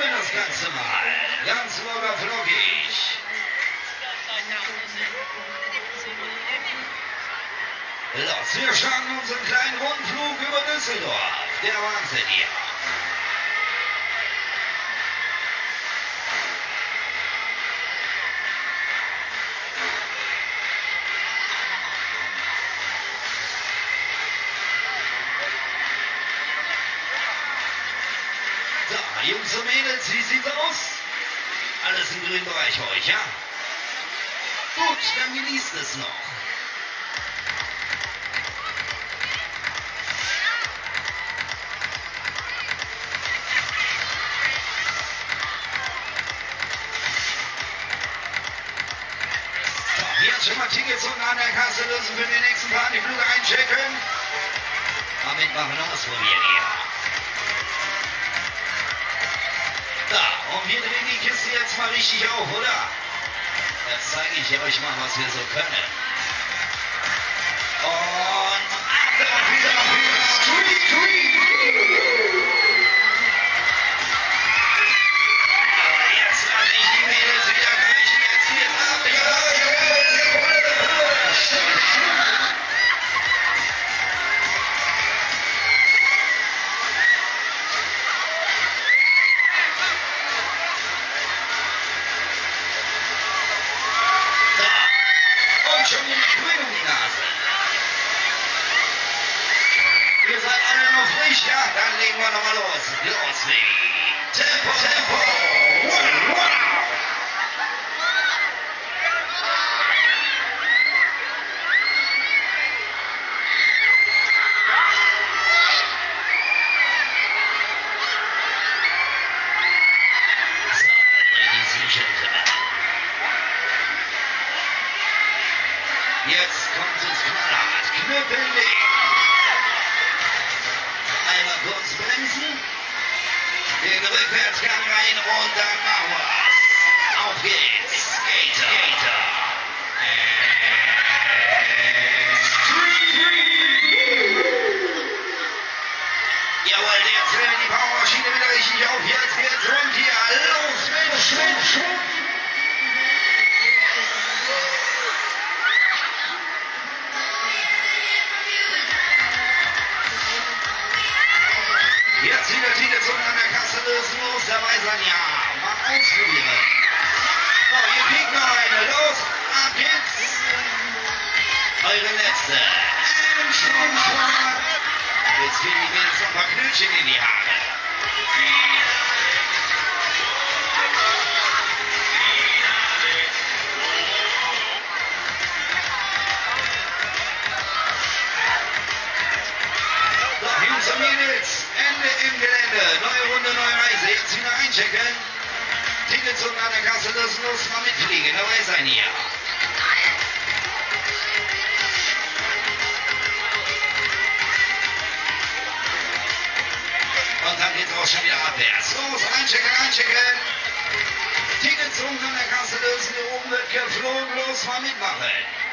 wir das Ganze mal. Ganz flockig. Los, wir starten unseren kleinen Rundflug über Düsseldorf. Der Wahnsinn hier. Jungs und Mädels, wie sieht's aus? Alles im grünen Bereich für euch, ja? Gut, dann genießt es noch. So, jetzt schon mal Tickets unten an der Kasse lösen für den nächsten Partyflug einchecken. Mal mitmachen, ausprobieren hier. Da, und wir drehen die Kiste jetzt mal richtig auf, oder? Jetzt zeige ich euch mal, was wir so können. Und ja? Dann legen wir nochmal los. Los, Baby. Tempo, Tempo. Wow. Jetzt kommt es knallhart. Knüppeldick. Vamos dar Los, dabei sein. Ja, mal ausprobieren. So, ihr kriegt noch eine. Los, ab geht's. Eure letzte. Schon, schon. Jetzt kriegen die Mädels noch ein paar Knötchen in die Haare. Ende im Gelände. Neue Runde, neue Reise. Jetzt wieder einchecken. Tickets unten an der Kasse lösen. Los, mal mitfliegen. Dabei sein hier. Und dann geht's auch schon wieder abwärts. Los, einchecken, einchecken. Tickets unten an der Kasse lösen. Hier oben wird geflogen. Los, mal mitmachen.